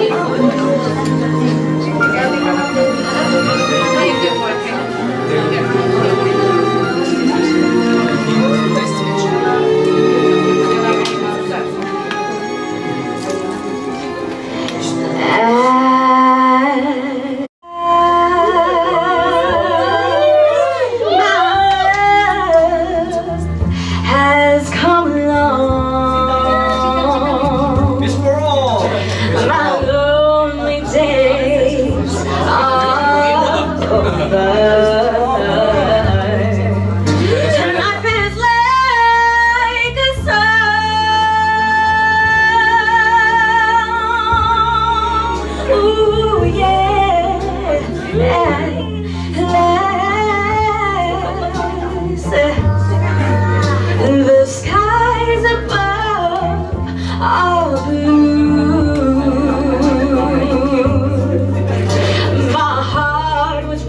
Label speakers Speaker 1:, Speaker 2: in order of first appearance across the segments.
Speaker 1: i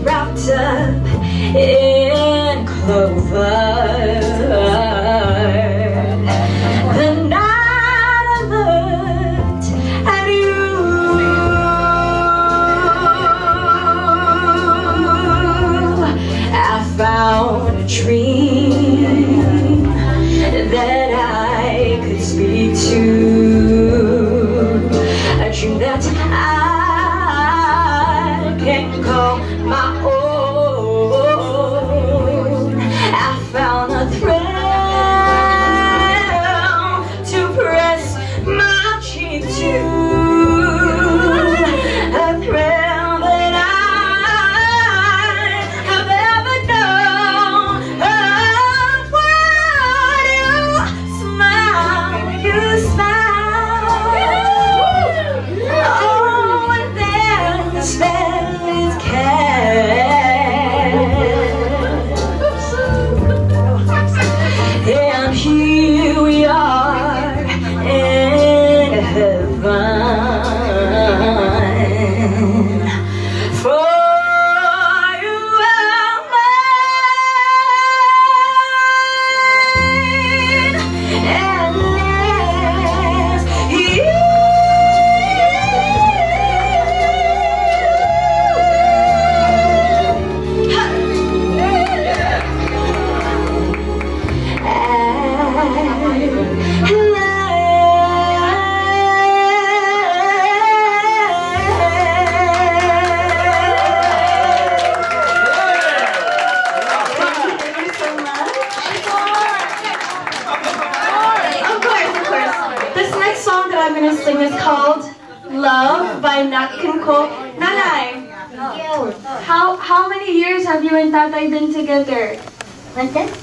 Speaker 1: wrapped up in clover. I can call my own. King Cole. Nanay, how how many years have you and Tatay been together?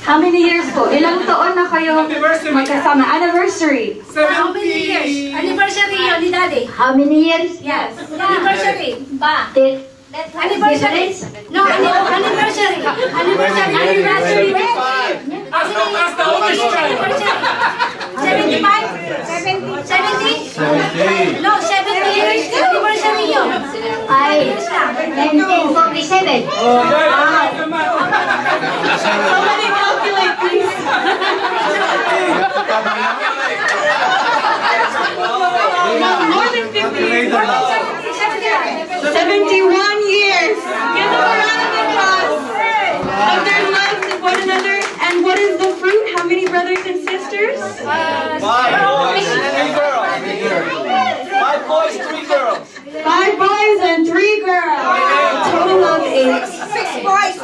Speaker 1: How many years po? Ilang taon na kayo magkasama? Anniversary.
Speaker 2: How many years? Anniversary yun ni Daddy.
Speaker 3: How many years?
Speaker 2: Yes. Anniversary. Ba? Anniversary. No, anni- anniversary. Anniversary. Anniversary.
Speaker 4: As long as the oldest child.
Speaker 3: 1947.
Speaker 1: Somebody calculate, please. More than 50 years. 71 years. Give them a round of applause of their love to one another. And what is the fruit? How many brothers and sisters?
Speaker 4: Five boys, three girls. Five boys, three girls.
Speaker 1: Five boys and three girls. A total of eight.
Speaker 2: Six boys